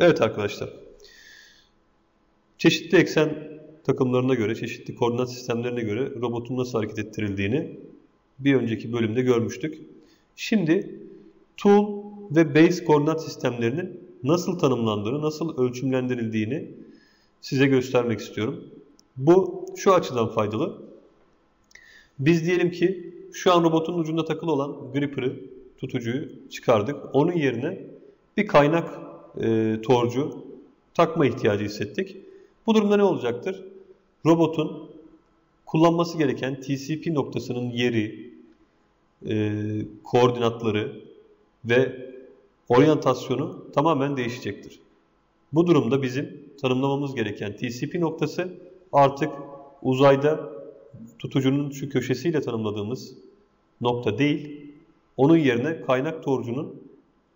Evet arkadaşlar. Çeşitli eksen takımlarına göre, çeşitli koordinat sistemlerine göre robotun nasıl hareket ettirildiğini bir önceki bölümde görmüştük. Şimdi tool ve base koordinat sistemlerinin nasıl tanımlandığını, nasıl ölçümlendirildiğini size göstermek istiyorum. Bu şu açıdan faydalı. Biz diyelim ki şu an robotun ucunda takılı olan gripper'ı, tutucuyu çıkardık. Onun yerine bir kaynak e, torcu takma ihtiyacı hissettik. Bu durumda ne olacaktır? Robotun kullanması gereken TCP noktasının yeri, e, koordinatları ve oryantasyonu tamamen değişecektir. Bu durumda bizim tanımlamamız gereken TCP noktası artık uzayda tutucunun şu köşesiyle tanımladığımız nokta değil, onun yerine kaynak torcunun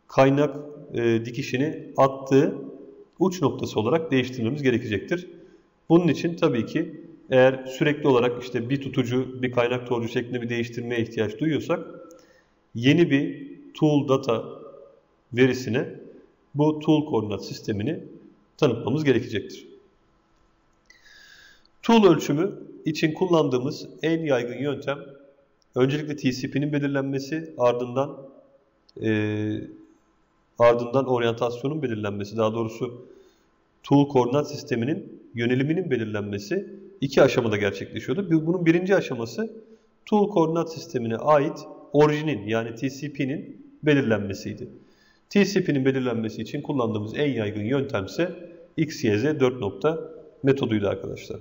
kaynak e, dikişini attığı uç noktası olarak değiştirmemiz gerekecektir. Bunun için tabii ki eğer sürekli olarak işte bir tutucu, bir kaynak torcu şeklinde bir değiştirmeye ihtiyaç duyuyorsak yeni bir tool data verisine bu tool koordinat sistemini tanıtmamız gerekecektir. Tool ölçümü için kullandığımız en yaygın yöntem öncelikle TCP'nin belirlenmesi ardından e, ardından oryantasyonun belirlenmesi daha doğrusu tool koordinat sisteminin yöneliminin belirlenmesi iki aşamada gerçekleşiyordu. Bunun birinci aşaması tool koordinat sistemine ait orijinin yani TCP'nin belirlenmesiydi. TCP'nin belirlenmesi için kullandığımız en yaygın yöntem ise XYZ 4 nokta metoduydu arkadaşlar.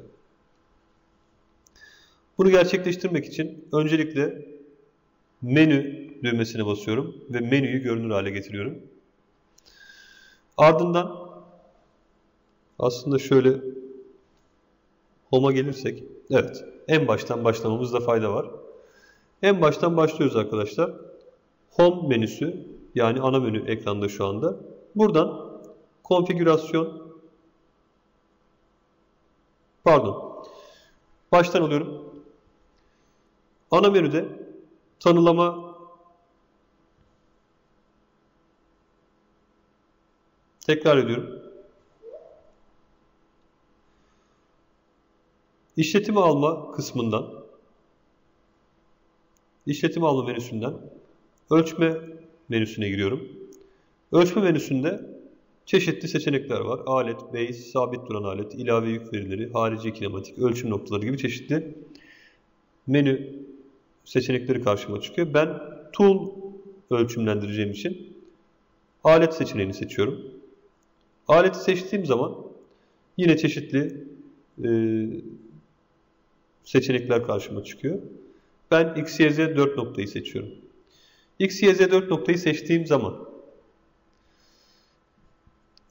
Bunu gerçekleştirmek için öncelikle menü düğmesine basıyorum ve menüyü görünür hale getiriyorum. Ardından aslında şöyle Home'a gelirsek, evet en baştan başlamamızda fayda var. En baştan başlıyoruz arkadaşlar. Home menüsü yani ana menü ekranda şu anda. Buradan konfigürasyon pardon baştan alıyorum. Ana menüde tanılama tekrar ediyorum. İşletimi alma kısmından işletimi alma menüsünden ölçme menüsüne giriyorum. Ölçme menüsünde çeşitli seçenekler var. Alet, base, sabit duran alet, ilave yük verileri, harici kinematik, ölçüm noktaları gibi çeşitli menü seçenekleri karşıma çıkıyor. Ben tool ölçümlendireceğim için alet seçeneğini seçiyorum. Aleti seçtiğim zaman yine çeşitli e, seçenekler karşıma çıkıyor. Ben XYZ 4 noktayı seçiyorum. XYZ 4 noktayı seçtiğim zaman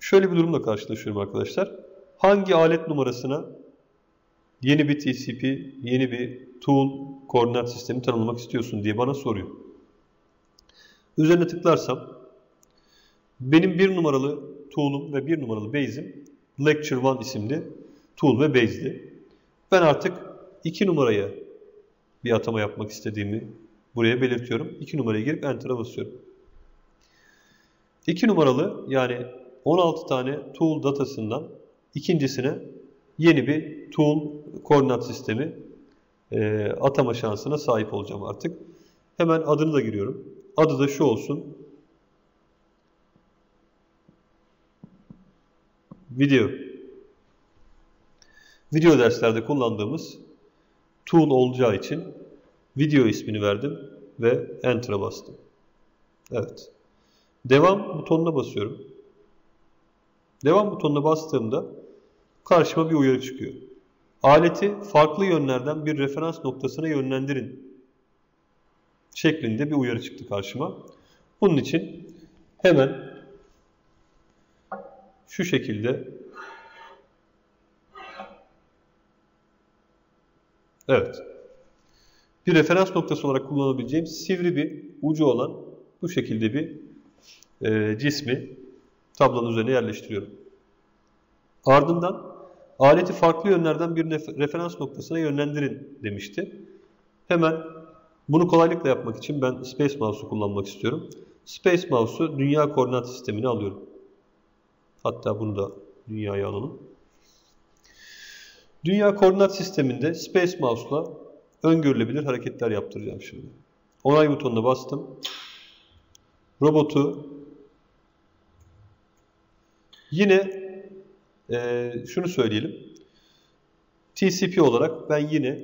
şöyle bir durumla karşılaşıyorum arkadaşlar. Hangi alet numarasına yeni bir TCP, yeni bir tool koordinat sistemi tanımlamak istiyorsun diye bana soruyor. Üzerine tıklarsam benim bir numaralı tool'um ve bir numaralı base'im Lecture 1 isimli tool ve base'di. Ben artık 2 numaraya bir atama yapmak istediğimi buraya belirtiyorum. 2 numaraya girip Enter'a basıyorum. 2 numaralı yani 16 tane tool datasından ikincisine yeni bir tool koordinat sistemi e, atama şansına sahip olacağım artık. Hemen adını da giriyorum. Adı da şu olsun. Video. Video derslerde kullandığımız tool olacağı için video ismini verdim ve Enter'a bastım. Evet. Devam butonuna basıyorum. Devam butonuna bastığımda karşıma bir uyarı çıkıyor. Aleti farklı yönlerden bir referans noktasına yönlendirin şeklinde bir uyarı çıktı karşıma. Bunun için hemen şu şekilde Evet. Bir referans noktası olarak kullanabileceğim sivri bir ucu olan bu şekilde bir e, cismi tablonun üzerine yerleştiriyorum. Ardından aleti farklı yönlerden bir referans noktasına yönlendirin demişti. Hemen bunu kolaylıkla yapmak için ben Space Mouse'u kullanmak istiyorum. Space Mouse'u dünya koordinat sistemine alıyorum. Hatta bunu da dünyaya alalım. Dünya koordinat sisteminde Space Mouse'la öngörülebilir hareketler yaptıracağım şimdi. Onay butonuna bastım. Robotu yine e, şunu söyleyelim. TCP olarak ben yine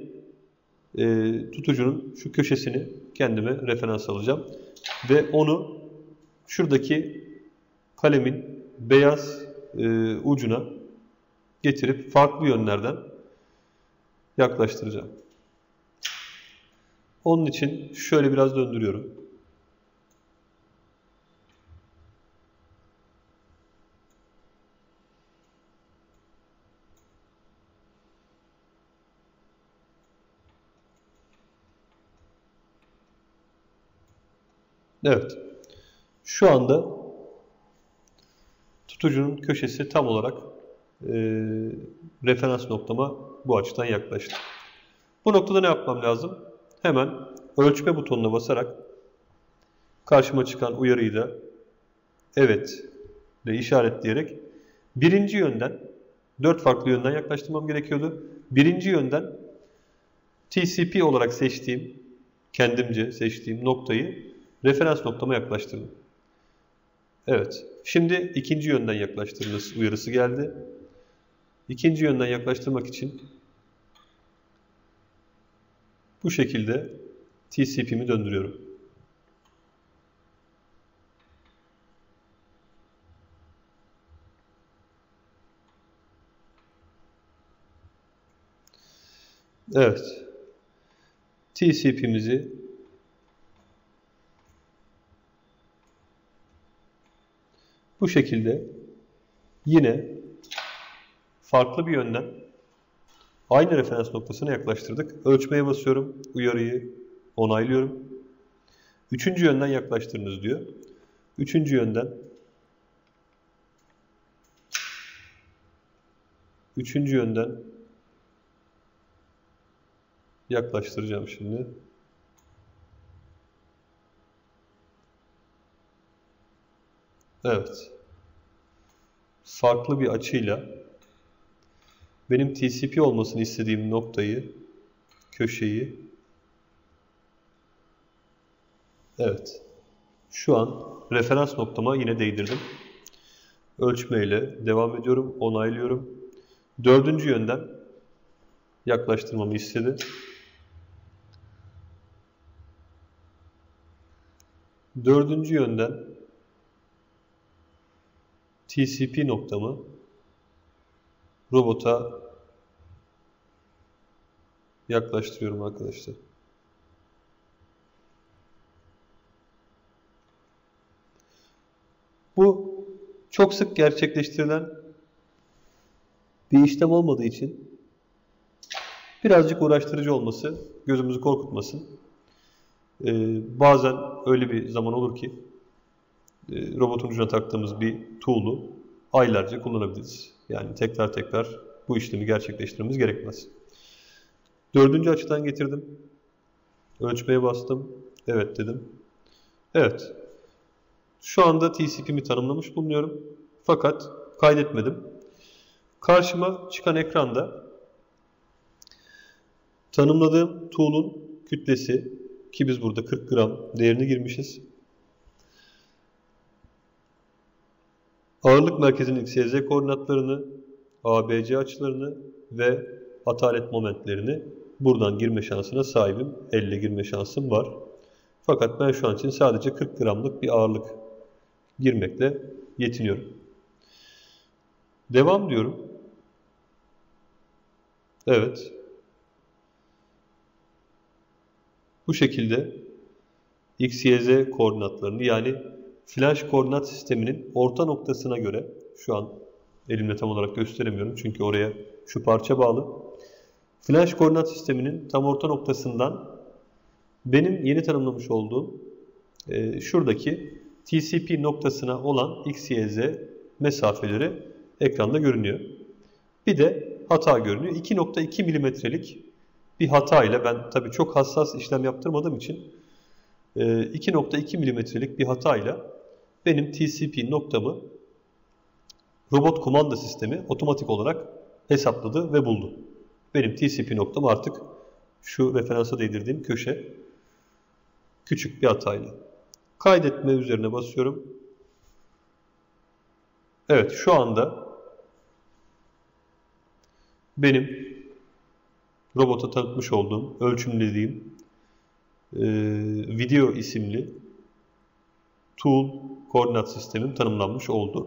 e, tutucunun şu köşesini kendime referans alacağım. Ve onu şuradaki kalemin beyaz e, ucuna getirip farklı yönlerden yaklaştıracağım. Onun için şöyle biraz döndürüyorum. Evet. Şu anda tutucunun köşesi tam olarak e, referans noktama bu açıdan yaklaştı. Bu noktada ne yapmam lazım? Hemen ölçme butonuna basarak karşıma çıkan uyarıyı da evet ile işaretleyerek birinci yönden dört farklı yönden yaklaştırmam gerekiyordu. Birinci yönden TCP olarak seçtiğim kendimce seçtiğim noktayı referans noktama yaklaştırdım. Evet. Şimdi ikinci yönden yaklaştırınız uyarısı geldi. İkinci yönden yaklaştırmak için bu şekilde TCP'mi döndürüyorum. Evet. TCP'mizi bu şekilde yine farklı bir yönden aynı referans noktasına yaklaştırdık. Ölçmeye basıyorum. Uyarıyı onaylıyorum. Üçüncü yönden yaklaştırınız diyor. Üçüncü yönden üçüncü yönden yaklaştıracağım şimdi. Evet. Farklı bir açıyla benim TCP olmasını istediğim noktayı, köşeyi Evet. Şu an referans noktama yine değdirdim. Ölçmeyle devam ediyorum. Onaylıyorum. Dördüncü yönden yaklaştırmamı istedi. Dördüncü yönden TCP noktamı robota yaklaştırıyorum arkadaşlar. Bu çok sık gerçekleştirilen bir işlem olmadığı için birazcık uğraştırıcı olması gözümüzü korkutmasın. Ee, bazen öyle bir zaman olur ki robotun ucuna taktığımız bir tool'u aylarca kullanabiliriz. Yani tekrar tekrar bu işlemi gerçekleştirmemiz gerekmez. Dördüncü açıdan getirdim. Ölçmeye bastım. Evet dedim. Evet. Şu anda TCP'mi tanımlamış bulunuyorum. Fakat kaydetmedim. Karşıma çıkan ekranda tanımladığım tool'un kütlesi ki biz burada 40 gram değerini girmişiz. Ağırlık merkezinin XYZ koordinatlarını, ABC açılarını ve atalet momentlerini buradan girme şansına sahibim. Elle girme şansım var. Fakat ben şu an için sadece 40 gramlık bir ağırlık girmekle yetiniyorum. Devam diyorum. Evet. Bu şekilde x, y, koordinatlarını yani flash koordinat sisteminin orta noktasına göre şu an elimle tam olarak gösteremiyorum çünkü oraya şu parça bağlı. Flash koordinat sisteminin tam orta noktasından benim yeni tanımlamış olduğum e, şuradaki TCP noktasına olan X, Y, Z mesafeleri ekranda görünüyor. Bir de hata görünüyor. 2.2 milimetrelik bir hata ile ben tabii çok hassas işlem yaptırmadığım için 2.2 e, milimetrelik bir hata ile benim TCP noktamı robot kumanda sistemi otomatik olarak hesapladı ve buldu. Benim TCP noktam artık şu referansa değdirdiğim köşe küçük bir hatayla. Kaydetme üzerine basıyorum. Evet şu anda benim robota tanıtmış olduğum, ölçümlediğim e, video isimli tool koordinat sistemim tanımlanmış oldu.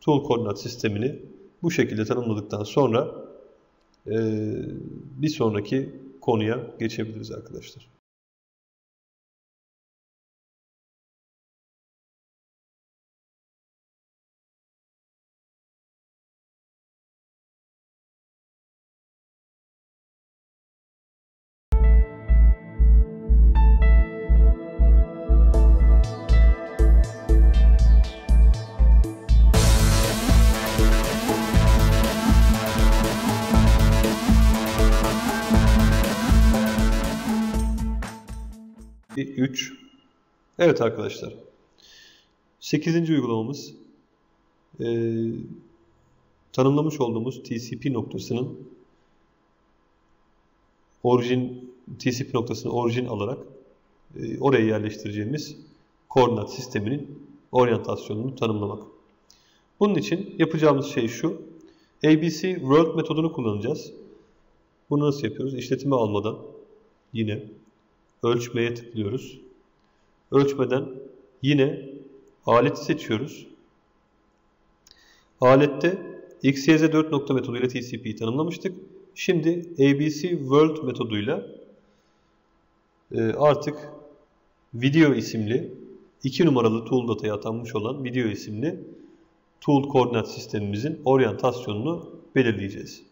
Tool koordinat sistemini bu şekilde tanımladıktan sonra bir sonraki konuya geçebiliriz arkadaşlar. Bir 3. Evet arkadaşlar. 8. uygulamamız e, tanımlamış olduğumuz TCP noktasının orijin TCP noktasını orijin alarak e, oraya yerleştireceğimiz koordinat sisteminin oryantasyonunu tanımlamak. Bunun için yapacağımız şey şu. ABC World metodunu kullanacağız. Bunu nasıl yapıyoruz? İşletime almadan yine ölçmeye tıklıyoruz. Ölçmeden yine aleti seçiyoruz. Alette XYZ4 nokta metoduyla TCP'yi tanımlamıştık. Şimdi ABC World metoduyla e, artık video isimli 2 numaralı tool dataya atanmış olan video isimli tool koordinat sistemimizin oryantasyonunu belirleyeceğiz.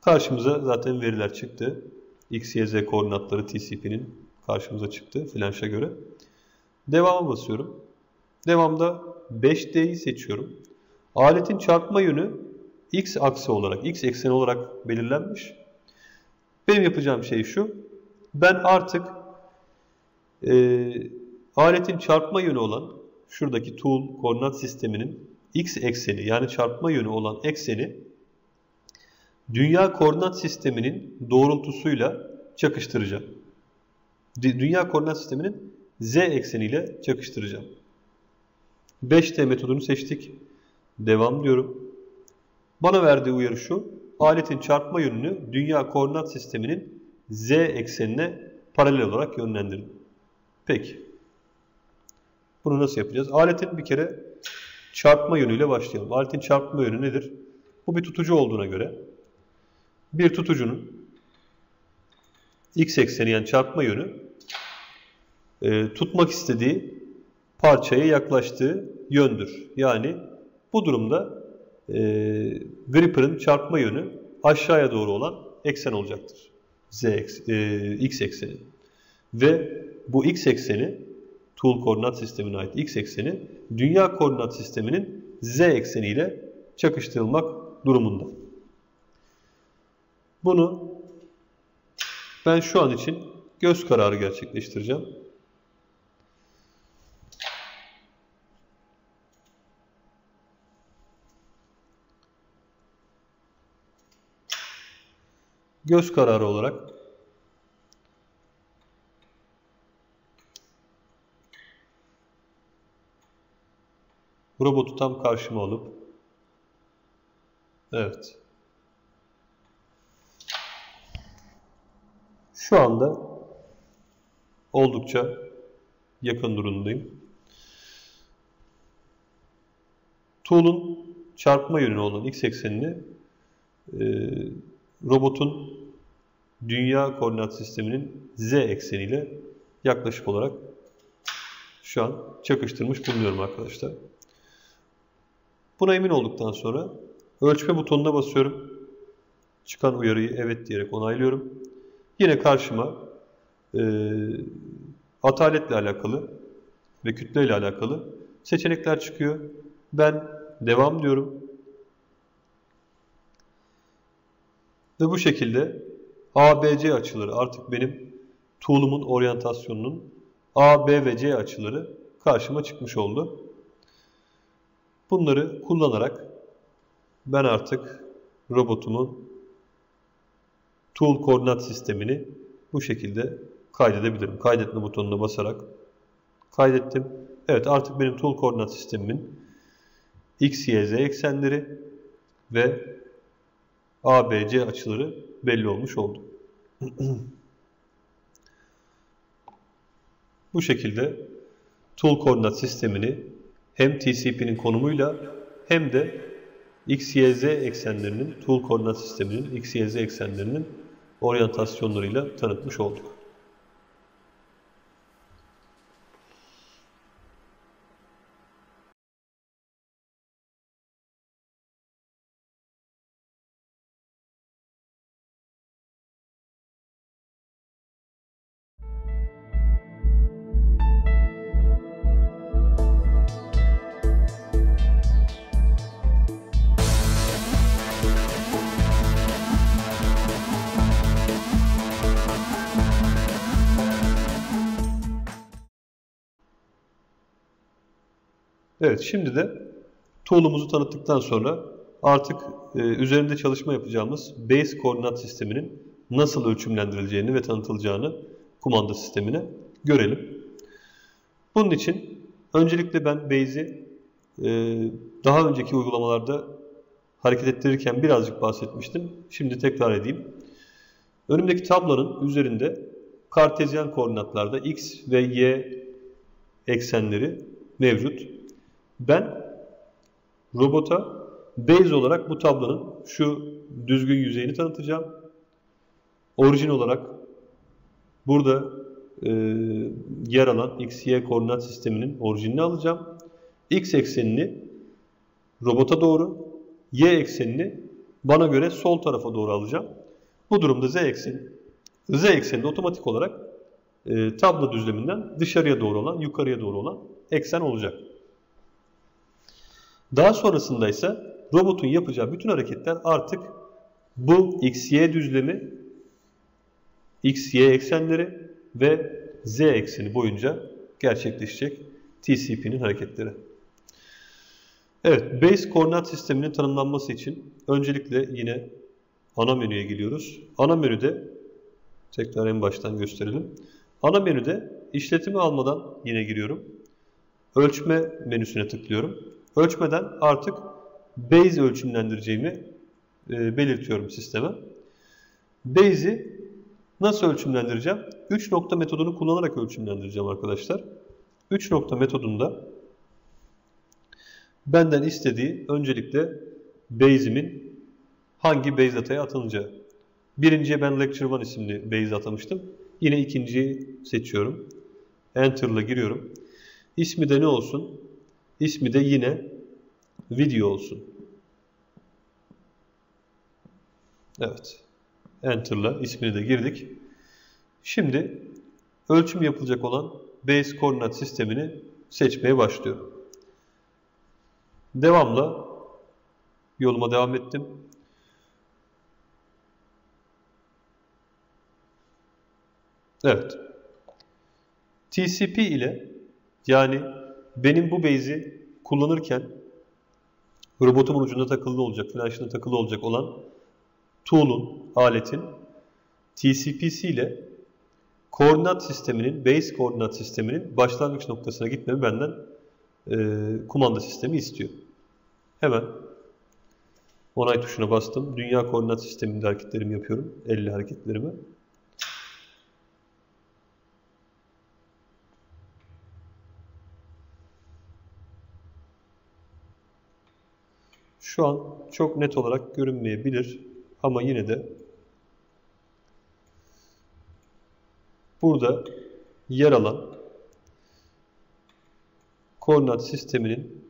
Karşımıza zaten veriler çıktı. X, Y, Z koordinatları TCP'nin karşımıza çıktı flanşa göre. Devama basıyorum. Devamda 5D'yi seçiyorum. Aletin çarpma yönü X aksı olarak, X ekseni olarak belirlenmiş. Benim yapacağım şey şu. Ben artık e, aletin çarpma yönü olan şuradaki tool koordinat sisteminin X ekseni yani çarpma yönü olan ekseni dünya koordinat sisteminin doğrultusuyla çakıştıracağım. Dünya koordinat sisteminin z ekseniyle çakıştıracağım. 5T metodunu seçtik. Devam diyorum. Bana verdiği uyarı şu. Aletin çarpma yönünü dünya koordinat sisteminin z eksenine paralel olarak yönlendirdim. Peki. Bunu nasıl yapacağız? Aletin bir kere çarpma yönüyle başlayalım. Aletin çarpma yönü nedir? Bu bir tutucu olduğuna göre bir tutucunun x ekseni yani çarpma yönü e, tutmak istediği parçaya yaklaştığı yöndür. Yani bu durumda e, gripper'ın çarpma yönü aşağıya doğru olan eksen olacaktır. Z e, x ekseni. Ve bu x ekseni tool koordinat sistemine ait x ekseni dünya koordinat sisteminin z ekseniyle çakıştırılmak durumunda. Bunu ben şu an için göz kararı gerçekleştireceğim. Göz kararı olarak robotu tam karşıma alıp evet Şu anda oldukça yakın durumdayım. Tool'un çarpma yönü olan x eksenini e, robotun dünya koordinat sisteminin z ekseniyle yaklaşık olarak şu an çakıştırmış bulunuyorum arkadaşlar. Buna emin olduktan sonra ölçme butonuna basıyorum. Çıkan uyarıyı evet diyerek onaylıyorum. Yine karşıma e, ataletle alakalı ve kütle ile alakalı seçenekler çıkıyor. Ben devam diyorum. Ve bu şekilde ABC açıları artık benim tool'umun oryantasyonunun A, B ve C açıları karşıma çıkmış oldu. Bunları kullanarak ben artık robotumun tool koordinat sistemini bu şekilde kaydedebilirim. Kaydetme butonuna basarak kaydettim. Evet artık benim tool koordinat sistemimin x, y, z eksenleri ve a, b, c açıları belli olmuş oldu. bu şekilde tool koordinat sistemini hem TCP'nin konumuyla hem de x, y, z eksenlerinin tool koordinat sisteminin x, y, z eksenlerinin oryantasyonlarıyla tanıtmış olduk. Evet şimdi de tool'umuzu tanıttıktan sonra artık e, üzerinde çalışma yapacağımız base koordinat sisteminin nasıl ölçümlendirileceğini ve tanıtılacağını kumanda sistemine görelim. Bunun için öncelikle ben base'i e, daha önceki uygulamalarda hareket ettirirken birazcık bahsetmiştim. Şimdi tekrar edeyim. Önümdeki tablonun üzerinde kartezyen koordinatlarda x ve y eksenleri mevcut. Ben robota base olarak bu tablonun şu düzgün yüzeyini tanıtacağım. Orijin olarak burada e, yer alan x, koordinat sisteminin orijinini alacağım. x eksenini robota doğru, y eksenini bana göre sol tarafa doğru alacağım. Bu durumda z ekseni, z ekseni de otomatik olarak e, tablo düzleminden dışarıya doğru olan, yukarıya doğru olan eksen olacak. Daha sonrasında ise robotun yapacağı bütün hareketler artık bu x-y düzlemi, x-y eksenleri ve z ekseni boyunca gerçekleşecek TCP'nin hareketleri. Evet, base koordinat sisteminin tanımlanması için öncelikle yine ana menüye geliyoruz. Ana menüde tekrar en baştan gösterelim. Ana menüde işletimi almadan yine giriyorum. Ölçme menüsüne tıklıyorum. Ölçmeden artık base ölçümlendireceğimi e, belirtiyorum sisteme. Base'i nasıl ölçümlendireceğim? 3 nokta metodunu kullanarak ölçümlendireceğim arkadaşlar. 3 nokta metodunda benden istediği öncelikle base'imin hangi base dataya atınacağı. Birinciye ben lecture 1 isimli base atamıştım. Yine ikinciyi seçiyorum. Enter'la giriyorum. İsmi de ne olsun? İsmi de yine video olsun. Evet. Enter'la ismini de girdik. Şimdi ölçüm yapılacak olan base koordinat sistemini seçmeye başlıyorum. Devamla yoluma devam ettim. Evet. TCP ile yani benim bu base'i kullanırken robotumun ucunda takılı olacak, flash'ına takılı olacak olan tool'un, aletin TCP'si ile koordinat sisteminin, base koordinat sisteminin başlangıç noktasına gitmemi benden e, kumanda sistemi istiyor. Hemen onay tuşuna bastım. Dünya koordinat sisteminde hareketlerimi yapıyorum. 50 hareketlerimi. Şu an çok net olarak görünmeyebilir ama yine de burada yer alan koordinat sisteminin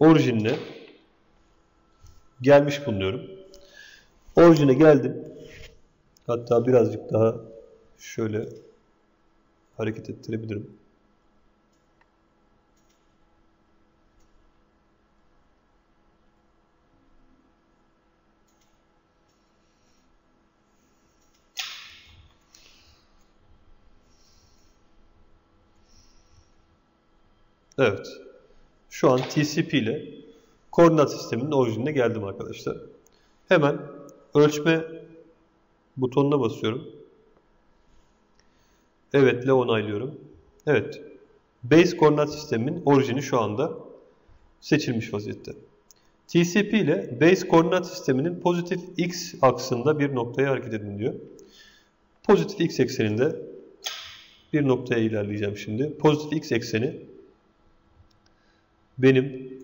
orijinine gelmiş bulunuyorum. Orijine geldim. Hatta birazcık daha şöyle hareket ettirebilirim. Evet. Şu an TCP ile koordinat sisteminin orijinine geldim arkadaşlar. Hemen ölçme butonuna basıyorum. Evet ile onaylıyorum. Evet. Base koordinat sisteminin orijini şu anda seçilmiş vaziyette. TCP ile base koordinat sisteminin pozitif x aksında bir noktaya hareket edin diyor. Pozitif x ekseninde bir noktaya ilerleyeceğim şimdi. Pozitif x ekseni benim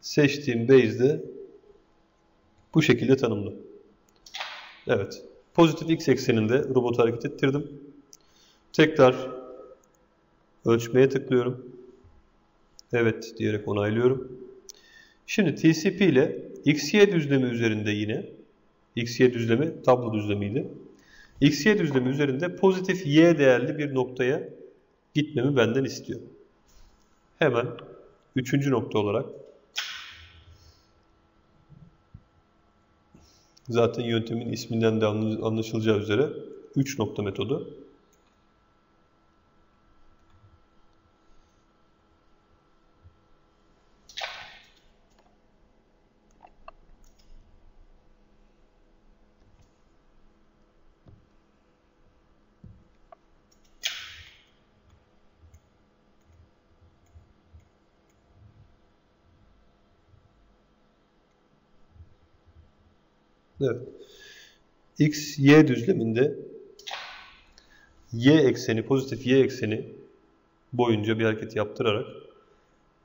seçtiğim base'de bu şekilde tanımlı. Evet. Pozitif x ekseninde robotu hareket ettirdim. Tekrar ölçmeye tıklıyorum. Evet diyerek onaylıyorum. Şimdi TCP ile XY düzlemi üzerinde yine XY düzlemi tablo düzlemiydi. XY düzlemi üzerinde pozitif Y değerli bir noktaya gitmemi benden istiyor. Hemen üçüncü nokta olarak zaten yöntemin isminden de anlaşılacağı üzere 3 nokta metodu. Evet. X, Y düzleminde Y ekseni, pozitif Y ekseni boyunca bir hareket yaptırarak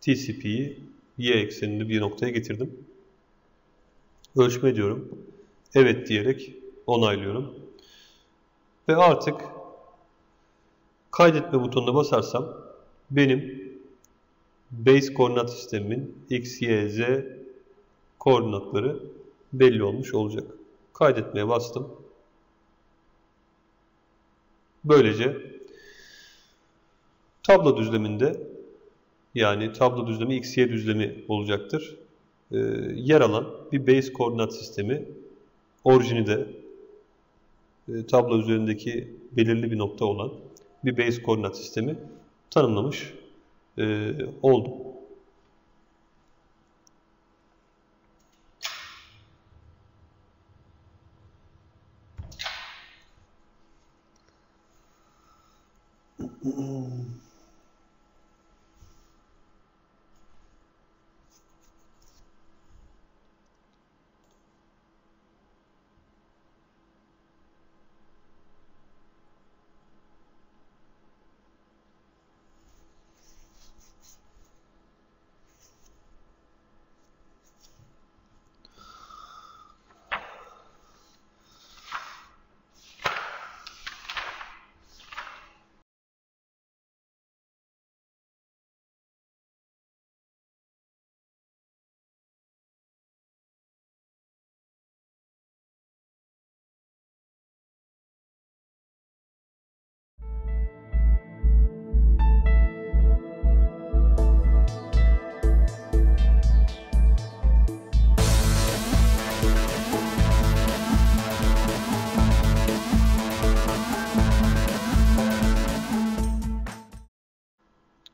TCP'yi Y ekseninde bir noktaya getirdim. Ölçme diyorum. Evet diyerek onaylıyorum. Ve artık kaydetme butonuna basarsam benim base koordinat sistemimin x, y, z koordinatları belli olmuş olacak. Kaydetmeye bastım. Böylece tablo düzleminde yani tablo düzlemi x, y düzlemi olacaktır. Ee, yer alan bir base koordinat sistemi orijini de e, tablo üzerindeki belirli bir nokta olan bir base koordinat sistemi tanımlamış e, oldum.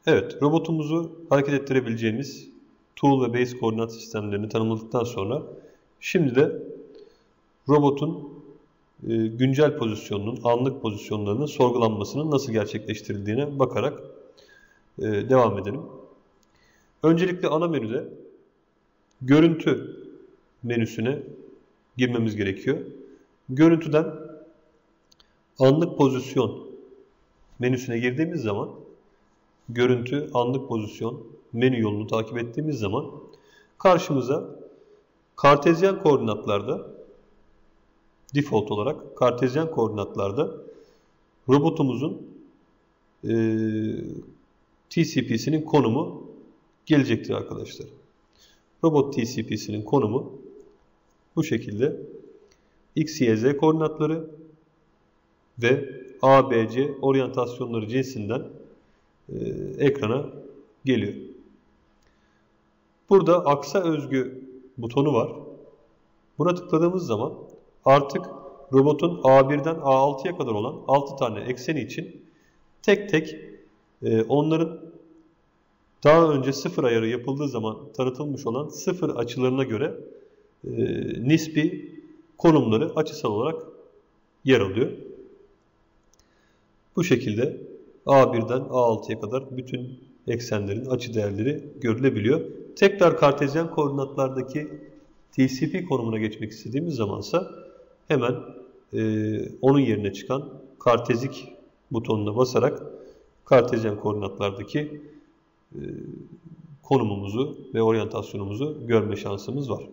Evet, robotumuzu hareket ettirebileceğimiz tool ve base koordinat sistemlerini tanımladıktan sonra şimdi de robotun e, güncel pozisyonunun, anlık pozisyonlarının sorgulanmasının nasıl gerçekleştirildiğine bakarak e, devam edelim. Öncelikle ana menüde görüntü menüsüne girmemiz gerekiyor. Görüntüden anlık pozisyon menüsüne girdiğimiz zaman görüntü, anlık pozisyon, menü yolunu takip ettiğimiz zaman karşımıza kartezyen koordinatlarda default olarak kartezyen koordinatlarda robotumuzun e, TCP'sinin konumu gelecektir arkadaşlar. Robot TCP'sinin konumu bu şekilde X, Y, Z koordinatları ve A, B, C oryantasyonları cinsinden ekrana geliyor. Burada aksa özgü butonu var. Buna tıkladığımız zaman artık robotun A1'den A6'ya kadar olan 6 tane ekseni için tek tek e, onların daha önce sıfır ayarı yapıldığı zaman tanıtılmış olan sıfır açılarına göre e, nispi konumları açısal olarak yer alıyor. Bu şekilde A1'den A6'ya kadar bütün eksenlerin açı değerleri görülebiliyor. Tekrar kartezyen koordinatlardaki TCP konumuna geçmek istediğimiz zamansa hemen e, onun yerine çıkan kartezik butonuna basarak kartezyen koordinatlardaki e, konumumuzu ve oryantasyonumuzu görme şansımız var.